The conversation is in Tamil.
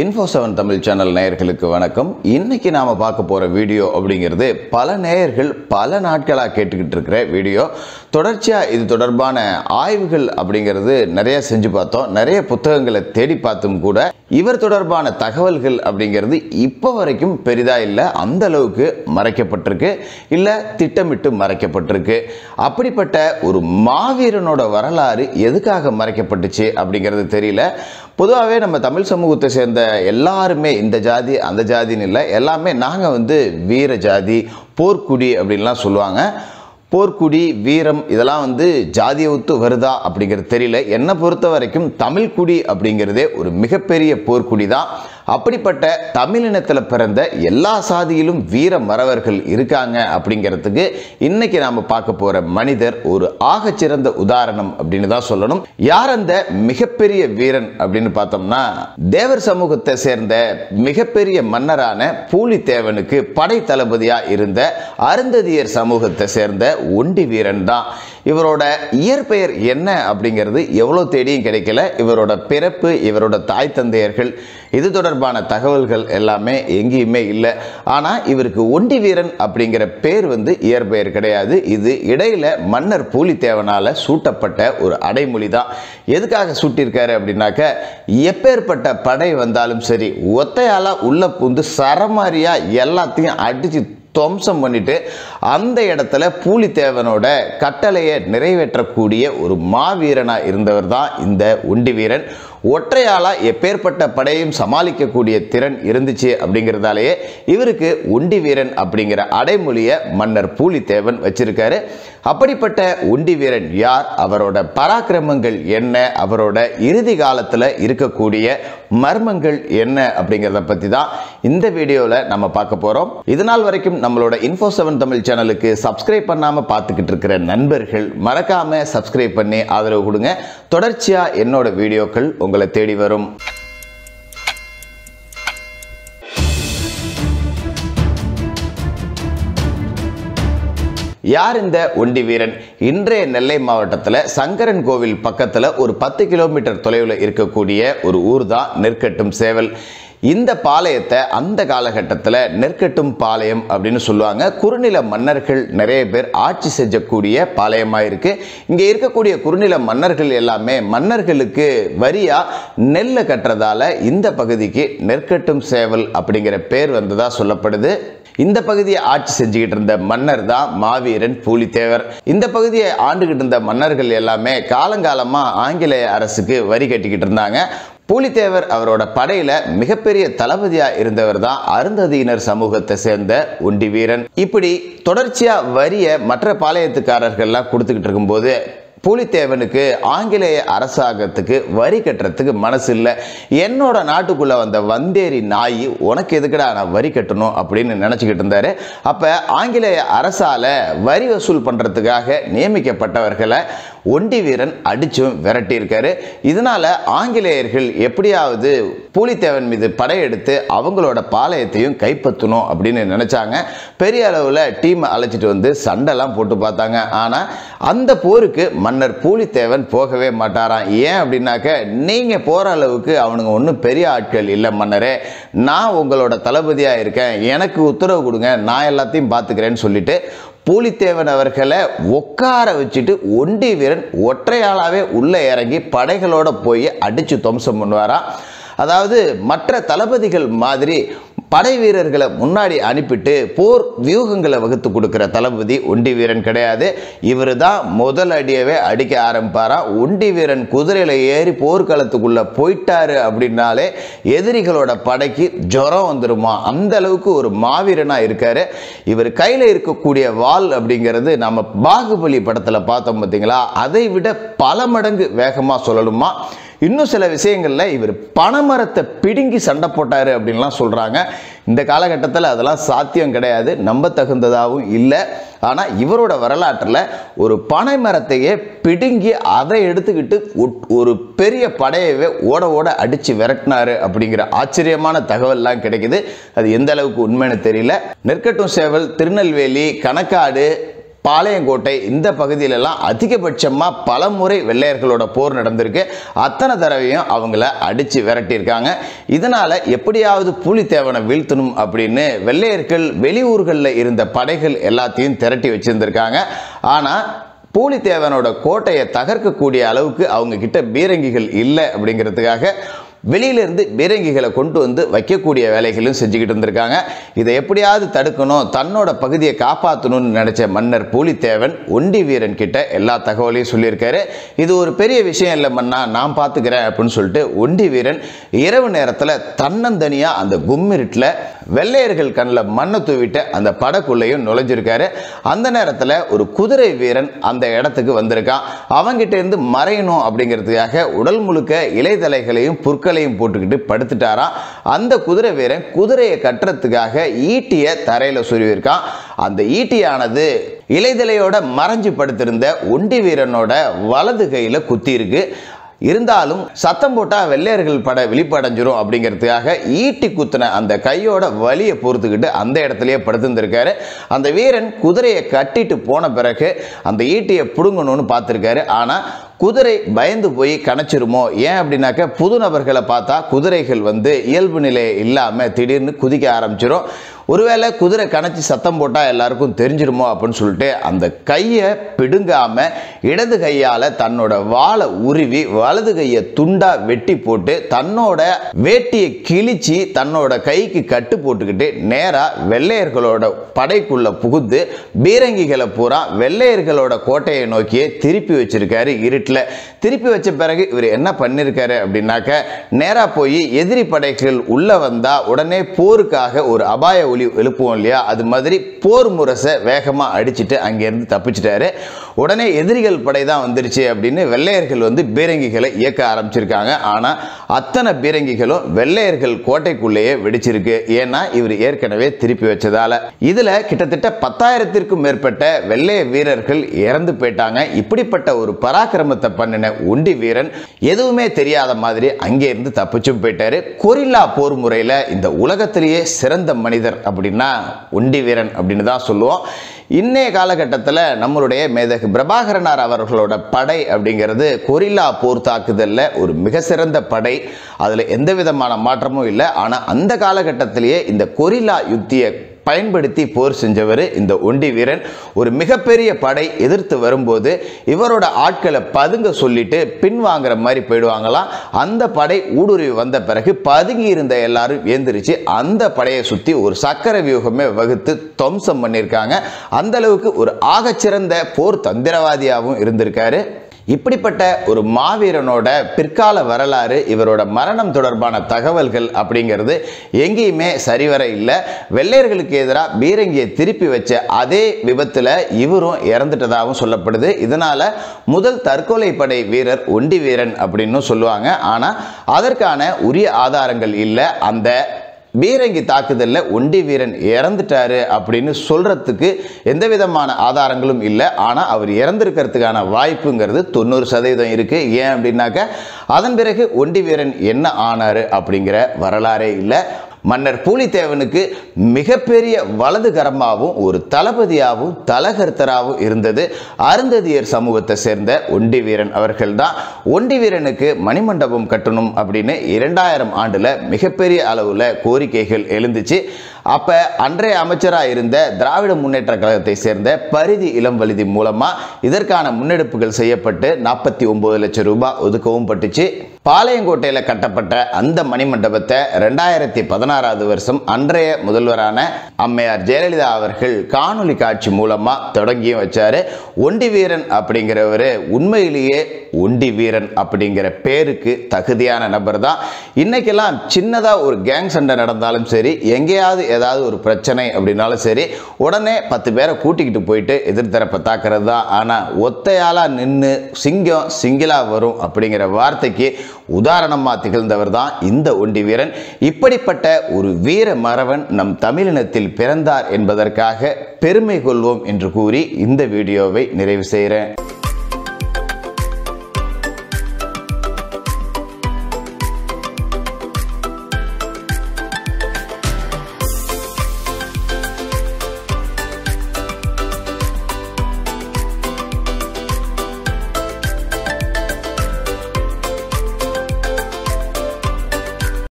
இன்ஃபோ செவன் தமிழ் சேனல் நேயர்களுக்கு வணக்கம். இன்னைக்கு நாம பார்க்க போற வீடியோ அப்படிங்கிறது பல நேயர்கள் பல நாட்களாக கேட்டுக்கிட்டு இருக்கிற வீடியோ. தொடர்ச்சியா இது தொடர்பான ஆய்வுகள் அப்படிங்கிறது நிறைய செஞ்சு பார்த்தோம். நிறைய புத்தகங்களை தேடி பார்த்தும் கூட இவர் தொடர்பான தகவல்கள் அப்படிங்கிறது இப்போ வரைக்கும் பெரிதா இல்லை அந்த அளவுக்கு மறைக்கப்பட்டிருக்கு. இல்லை திட்டமிட்டு மறைக்கப்பட்டிருக்கு. அப்படிப்பட்ட ஒரு மாவீரனோட வரலாறு எதுக்காக மறைக்கப்பட்டுச்சு அப்படிங்கிறது தெரியல. பொதுவாகவே நம்ம தமிழ் சமூகத்தை சேர்ந்த எல்லாருமே இந்த ஜாதி அந்த ஜாதின்னு இல்லை. எல்லாமே நாங்கள் வந்து வீர ஜாதி போர்க்குடி அப்படின்லாம் சொல்லுவாங்க. போர்க்குடி வீரம் இதெல்லாம் வந்து ஜாதியை ஒத்து வருதா அப்படிங்கிறது தெரியல. என்னை பொறுத்த வரைக்கும் தமிழ்குடி அப்படிங்கிறதே ஒரு மிகப்பெரிய போர்க்குடி தான் அப்படிப்பட்ட தமிழினத்தில் பிறந்த எல்லா சாதியிலும் வீர மறவர்கள் இருக்காங்க அப்படிங்கிறதுக்கு இன்னைக்கு நாம பார்க்க போற மனிதர் ஒரு ஆகச்சிறந்த உதாரணம் அப்படின்னு தான் சொல்லணும். யார் அந்த மிகப்பெரிய வீரன் அப்படின்னு பார்த்தோம்னா தேவர் சமூகத்தை சேர்ந்த மிகப்பெரிய மன்னரான பூலித்தேவனுக்கு படை தளபதியா இருந்த அருந்ததியர் சமூகத்தை சேர்ந்த ஒண்டி வீரன் தான். இவரோட இயற்பெயர் என்ன அப்படிங்கிறது எவ்வளோ தேடியும் கிடைக்கல. இவரோட பிறப்பு இவரோட தாய் தந்தையர்கள் இது தொடர்பான தகவல்கள் எல்லாமே எங்கேயுமே இல்லை. ஆனால் இவருக்கு ஒண்டி வீரன் அப்படிங்கிற பேர் வந்து இயற்பெயர் கிடையாது. இது இடையில மன்னர் பூலித்தேவனால் சூட்டப்பட்ட ஒரு அடைமொழி தான் எதுக்காக சூட்டியிருக்காரு அப்படின்னாக்க எப்பேற்பட்ட படை வந்தாலும் சரி ஒத்தையால உள்ள புந்து சரமாரியா எல்லாத்தையும் அடிச்சு துவம்சம் பண்ணிட்டு அந்த இடத்துல பூலித்தேவனோட கட்டளையை நிறைவேற்றக்கூடிய ஒரு மாவீரனாக இருந்தவர் தான் இந்த ஒண்டி வீரன். ஒற்றையாளா எப்பேற்பட்ட படையும் சமாளிக்கக்கூடிய திறன் இருந்துச்சு அப்படிங்கிறதாலேயே இவருக்கு ஒண்டி வீரன் அப்படிங்கிற அடைமொழியை மன்னர் பூலித்தேவன் வச்சிருக்காரு. அப்படிப்பட்ட ஒண்டி வீரன் யார்? அவரோட பராக்கிரமங்கள் என்ன? அவரோட இறுதி காலத்தில் இருக்கக்கூடிய மர்மங்கள் என்ன அப்படிங்கிறத பற்றி தான் இந்த வீடியோவில் நம்ம பார்க்க போகிறோம் இது நாள் வரைக்கும் நம்மளோட இன்ஃபோ செவன் தமிழ் சேனலுக்கு சப்ஸ்கிரைப் பண்ணாமல் பார்த்துக்கிட்டு இருக்கிற நண்பர்கள் மறக்காமல் சப்ஸ்கிரைப் பண்ணி ஆதரவு கொடுங்க. தொடர்ச்சியாக என்னோட வீடியோக்கள் உங்கள் தேடி வரும். யார் இந்த ஒண்டி வீரன்? இன்றைய நெல்லை மாவட்டத்தில் சங்கரன் கோவில் பக்கத்தில் ஒரு பத்து கிலோமீட்டர் தொலைவில் இருக்கக்கூடிய ஒரு ஊர் தான் நெற்கட்டும் சேவல். இந்த பாளையத்தை அந்த காலகட்டத்தில் நெற்கட்டும் பாளையம் அப்படின்னு சொல்லுவாங்க. குறுநில மன்னர்கள் நிறைய பேர் ஆட்சி செஞ்சக்கூடிய பாளையமாக இருக்குது இங்கே இருக்கக்கூடிய குறுநில மன்னர்கள் எல்லாமே மன்னர்களுக்கு வரியாக நெல்லை கட்டுறதால இந்த பகுதிக்கு நெற்கட்டும் சேவல் அப்படிங்கிற பேர் வந்ததா சொல்லப்படுது. இந்த பகுதியை ஆட்சி செஞ்சுக்கிட்டு இருந்த மன்னர் தான் மாவீரன் பூலித்தேவர். இந்த பகுதியை ஆண்டுகிட்டு இருந்த மன்னர்கள் எல்லாமே காலங்காலமாக ஆங்கிலேய அரசுக்கு வரி கட்டிக்கிட்டு இருந்தாங்க. பூலித்தேவர் அவரோட படையில மிகப்பெரிய தளபதியா இருந்தவர் தான் அருந்ததியினர் சமூகத்தை சேர்ந்த ஒண்டி வீரன். இப்படி தொடர்ச்சியா வரிய மற்ற பாளையத்துக்காரர்கள்லாம் கொடுத்துக்கிட்டு இருக்கும்போது பூலித்தேவனுக்கு ஆங்கிலேய அரசாங்கத்துக்கு வரி கட்டுறதுக்கு மனசு இல்லை. என்னோட நாட்டுக்குள்ள வந்த வந்தேரி நாய் உனக்கு எதுக்குடா நான் வரி கட்டணும்? அப்படின்னு நினச்சிக்கிட்டு இருந்தாரு. அப்போ ஆங்கிலேய அரசால வரி வசூல் பண்ணுறதுக்காக நியமிக்கப்பட்டவர்களை ஒண்டி வீரன் அடிச்சும் விரட்டியிருக்காரு. இதனால ஆங்கிலேயர்கள் எப்படியாவது பூலித்தேவன் மீது படையெடுத்து அவங்களோட பாளையத்தையும் கைப்பற்றணும் அப்படின்னு நினைச்சாங்க. பெரிய அளவில் டீம் அழைச்சிட்டு வந்து சண்டைலாம் போட்டு பார்த்தாங்க. ஆனால் அந்த போருக்கு மன்னர் பூலித்தேவன் போகவே மாட்டாராம். ஏன் அப்படின்னாக்க நீங்கள் போகிற அளவுக்கு அவனுங்க ஒன்றும் பெரிய ஆட்கள் இல்லை மன்னரே. நான் உங்களோட தளபதியாக இருக்கேன். எனக்கு உத்தரவு கொடுங்க. நான் எல்லாத்தையும் பார்த்துக்கிறேன்னு சொல்லிட்டு பூலித்தேவன் அவர்களை உட்கார வச்சுட்டு ஒண்டி வீரன் ஒற்றையாளாவே உள்ளே இறங்கி படைகளோட போய் அடித்து துவம்சம் பண்ணுவாராம். அதாவது மற்ற தளபதிகள் மாதிரி படை வீரர்களை முன்னாடி அனுப்பிட்டு போர் வியூகங்களை வகுத்து கொடுக்குற தளபதி ஒண்டி வீரன் கிடையாது. இவர் தான் முதல் அடியவே அடிக்க ஆரம்பிப்பாரா? ஒண்டி வீரன் குதிரையில் ஏறி போர்க்களத்துக்குள்ளே போயிட்டாரு அப்படின்னாலே எதிரிகளோட படைக்கு ஜுரம் வந்துருமா? அந்த அளவுக்கு ஒரு மாவீரனாக இருக்காரு. இவர் கையில் இருக்கக்கூடிய வாள் அப்படிங்கிறது நம்ம பாகுபலி படத்தில் பார்த்தோம் பார்த்தீங்களா அதை விட பல மடங்கு வேகமாக சொல்லணுமா இன்னும் சில விஷயங்களில் இவர் பனைமரத்தை பிடுங்கி சண்டை போட்டார் அப்படின்லாம் சொல்கிறாங்க இந்த காலகட்டத்தில் அதெல்லாம் சாத்தியம் கிடையாது. நம்ப தகுந்ததாகவும் இல்லை. ஆனால் இவரோட வரலாற்றில் ஒரு பனை மரத்தையே பிடுங்கி அதை எடுத்துக்கிட்டு ஒரு பெரிய படையவே ஓட ஓட அடித்து விரட்டினாரு அப்படிங்கிற ஆச்சரியமான தகவல்லாம் கிடைக்குது. அது எந்த அளவுக்கு உண்மைன்னு தெரியல. நெற்கட்டும் சேவல் திருநெல்வேலி கணக்காடு பாளையங்கோட்டை இந்த பகுதியிலெல்லாம் அதிகபட்சமாக பல முறை வெள்ளையர்களோட போர் நடந்திருக்கு. அத்தனை தடவையும் அவங்கள அடித்து விரட்டியிருக்காங்க. இதனால் எப்படியாவது புலித்தேவனை வீழ்த்தணும் அப்படின்னு வெள்ளையர்கள் வெளியூர்களில் இருந்த படைகள் எல்லாத்தையும் திரட்டி வச்சுருந்துருக்காங்க. ஆனால் பூலித்தேவனோட கோட்டையை தகர்க்கக்கூடிய அளவுக்கு அவங்க கிட்ட பீரங்கிகள் இல்லை அப்படிங்கிறதுக்காக வெளியிலிருந்து பீரங்கிகளை கொண்டு வந்து வைக்கக்கூடிய வேலைகளும் செஞ்சுக்கிட்டு இருந்திருக்காங்க. இதை எப்படியாவது தடுக்கணும் தன்னோட பகுதியை காப்பாற்றணும்னு நினச்ச மன்னர் பூலித்தேவன் ஒண்டி வீரன் கிட்ட எல்லா தகவலையும் சொல்லியிருக்காரு. இது ஒரு பெரிய விஷயம் இல்லை மன்னா நான் பார்த்துக்கிறேன் அப்படின்னு சொல்லிட்டு ஒண்டி வீரன் இரவு நேரத்தில் தன்னந்தனியாக அந்த கும்மிருட்டில் வெள்ளையர்கள் கண்ணில் மண்ணை தூவிட்டு அந்த படக்குள்ளையும் நுழைஞ்சிருக்காரு. அந்த நேரத்தில் ஒரு குதிரை வீரன் அந்த இடத்துக்கு வந்திருக்கான். அவங்கிட்ட இருந்து மறையணும் அப்படிங்கிறதுக்காக உடல் முழுக்க இலைதலைகளையும் புற்களையும் போட்டுக்கிட்டு படுத்துட்டாராம் அந்த குதிரை வீரன் குதிரையை கட்டுறதுக்காக ஈட்டியை தரையில் சொருவிருக்கான் அந்த ஈட்டியானது இலைதலையோட மறைஞ்சு படுத்திருந்த ஒண்டி வீரனோட வலது கையில் குத்தி இருக்கு இருந்தாலும் சத்தம் போட்டால் வெள்ளையர்கள் பட விழிப்படைஞ்சிரும் அப்படிங்கிறதுக்காக ஈட்டி குத்தின அந்த கையோட வலியை பொறுத்துக்கிட்டு அந்த இடத்துலயே படுத்திருந்திருக்காரு. அந்த வீரன் குதிரையை கட்டிட்டு போன பிறகு அந்த ஈட்டியை பிடுங்கணும்னு பார்த்துருக்காரு. ஆனால் குதிரை பயந்து போய் கணச்சிருமோ? ஏன் அப்படின்னாக்க புது நபர்களை பார்த்தா குதிரைகள் வந்து இயல்பு நிலை இல்லாமல் திடீர்னு குதிக்க ஆரம்பிச்சிடும் ஒருவேளை குதிரை கணச்சி சத்தம் போட்டால் எல்லாருக்கும் தெரிஞ்சிருமோ அப்படின்னு சொல்லிட்டு அந்த கையை பிடுங்காமல் இடது கையால் தன்னோட வாளை உருவி வலது கையை துண்டாக வெட்டி போட்டு தன்னோட வேட்டியை கிழிச்சு தன்னோட கைக்கு கட்டு போட்டுக்கிட்டு நேராக வெள்ளையர்களோட படைக்குள்ளே புகுந்து பீரங்கிகளை பூரா வெள்ளையர்களோட கோட்டையை நோக்கியே திருப்பி வச்சிருக்காரு இருட்டில். திருப்பி வச்ச பிறகு இவர் என்ன பண்ணியிருக்காரு அப்படின்னாக்க நேராக போய் எதிரி படைகள் உள்ளே வந்தால் உடனே போருக்காக ஒரு அபாய ஒளி ஒலி எழுப்புவோம் இல்லையா? அது மாதிரி போர் முரசை வேகமாக அடிச்சுட்டு அங்கேருந்து தப்பிச்சிட்டாரு. உடனே எதிரிகள் படை தான் வந்துருச்சு அப்படின்னு வெள்ளையர்கள் வந்து பீரங்கிகளை இயக்க ஆரம்பிச்சிருக்காங்க. ஆனால் அத்தனை பீரங்கிகளும் வெள்ளையர்கள் கோட்டைக்குள்ளேயே வெடிச்சிருக்கு. ஏன்னா இவர் ஏற்கனவே திருப்பி வச்சதால. இதில் கிட்டத்தட்ட பத்தாயிரத்திற்கும் மேற்பட்ட வெள்ளைய வீரர்கள் இறந்து போயிட்டாங்க. இப்படிப்பட்ட ஒரு பராக்கிரமத்தை பண்ணின ஒண்டி வீரன் எதுவுமே தெரியாத மாதிரி அங்கே இருந்து தப்பிச்சும் போயிட்டாரு. கொரில்லா போர் முறையில் இந்த உலகத்திலேயே சிறந்த மனிதர் அப்படின்னா ஒண்டி வீரன் அப்படின்னு தான் சொல்லுவோம். இன்றைய காலகட்டத்தில் நம்மளுடைய மேதகு பிரபாகரனார் அவர்களோட படை அப்படிங்கிறது கொரில்லா போர் தாக்குதலில் ஒரு மிக சிறந்த படை. அதில் எந்த விதமான மாற்றமும் இல்லை. ஆனால் அந்த காலகட்டத்திலேயே இந்த கொரில்லா யுத்தியை பயன்படுத்தி போர் செஞ்சவர் இந்த ஒண்டி வீரன். ஒரு மிகப்பெரிய படை எதிர்த்து வரும்போது இவரோட ஆட்களை பதுங்க சொல்லிட்டு பின்வாங்கிற மாதிரி போயிடுவாங்களாம். அந்த படை ஊடுருவி வந்த பிறகு பதுங்கி இருந்த எல்லாரும் ஏந்திரிச்சு அந்த படையை சுற்றி ஒரு சக்கர வியூகமே வகுத்து துவம்சம் பண்ணியிருக்காங்க. அந்த அளவுக்கு ஒரு ஆகச்சிறந்த போர் தந்திரவாதியாகவும் இருந்திருக்காரு. இப்படிப்பட்ட ஒரு மாவீரனோட பிற்கால வரலாறு இவரோட மரணம் தொடர்பான தகவல்கள் அப்படிங்கிறது எங்கேயுமே சரிவர இல்லை. வெள்ளையர்களுக்கு எதிராக பீரங்கியை திருப்பி வச்ச அதே விபத்தில் இவரும் இறந்துட்டதாகவும் சொல்லப்படுது. இதனால் முதல் தற்கொலை படை வீரர் ஒண்டி வீரன் அப்படின்னு சொல்லுவாங்க. ஆனால் அதற்கான உரிய ஆதாரங்கள் இல்லை. அந்த பீரங்கி தாக்குதலில் ஒண்டி வீரன் இறந்துட்டாரு அப்படின்னு சொல்கிறதுக்கு எந்த விதமான ஆதாரங்களும் இல்லை. ஆனால் அவர் இறந்துருக்கிறதுக்கான வாய்ப்புங்கிறது தொண்ணூறு சதவீதம் இருக்குது ஏன் அப்படின்னாக்க அதன் பிறகு ஒண்டி வீரன் என்ன ஆனாரு அப்படிங்கிற வரலாறே இல்லை. மன்னர் பூலித்தேவனுக்கு மிகப்பெரிய வலதுகரமாகவும் ஒரு தளபதியாகவும் தலகர்த்தராகவும் இருந்தது. அருந்ததியர் சமூகத்தை சேர்ந்த ஒண்டி வீரன் அவர்கள் தான் ஒண்டி வீரனுக்கு மணிமண்டபம் கட்டணும் அப்படின்னு இரண்டாயிரம் ஆண்டில் மிகப்பெரிய அளவில் கோரிக்கைகள் எழுந்துச்சு. அப்போ அன்றைய அமைச்சராக இருந்த திராவிட முன்னேற்ற கழகத்தை சேர்ந்த பரிதி இளம் வலிதி மூலமாக இதற்கான முன்னெடுப்புகள் செய்யப்பட்டு நாற்பத்தி ஒம்பது லட்சம் ரூபாய் ஒதுக்கவும் பட்டுச்சு. பாளையங்கோட்டையில் கட்டப்பட்ட அந்த மணிமண்டபத்தை ரெண்டாயிரத்தி பதினாறாவது வருஷம் அன்றைய முதல்வரான அம்மையார் ஜெயலலிதா அவர்கள் காணொலி காட்சி மூலமாக தொடங்கியும் வச்சாரு. ஒண்டி வீரன் அப்படிங்கிறவர் உண்மையிலேயே ஒண்டி வீரன் அப்படிங்கிற பேருக்கு தகுதியான நபர் தான் இன்னைக்கெல்லாம் சின்னதாக ஒரு கேங் சண்டை நடந்தாலும் சரி எங்கேயாவது ஏதாவது ஒரு பிரச்சனை அப்படின்னாலும் சரி உடனே பத்து பேரை கூட்டிக்கிட்டு போயிட்டு எதிர்த்தரப்பை தாக்குறது தான். ஆனால் ஒத்தையாலாக நின்று சிங்கம் சிங்கிளாக வரும் அப்படிங்கிற வார்த்தைக்கு உதாரணமாக திகழ்ந்தவர் தான் இந்த ஒண்டி வீரன். இப்படிப்பட்ட ஒரு வீர மறவன் நம் தமிழினத்தில் பிறந்தார் என்பதற்காக பெருமை கொள்வோம் என்று கூறி இந்த வீடியோவை நிறைவு செய்கிறேன்.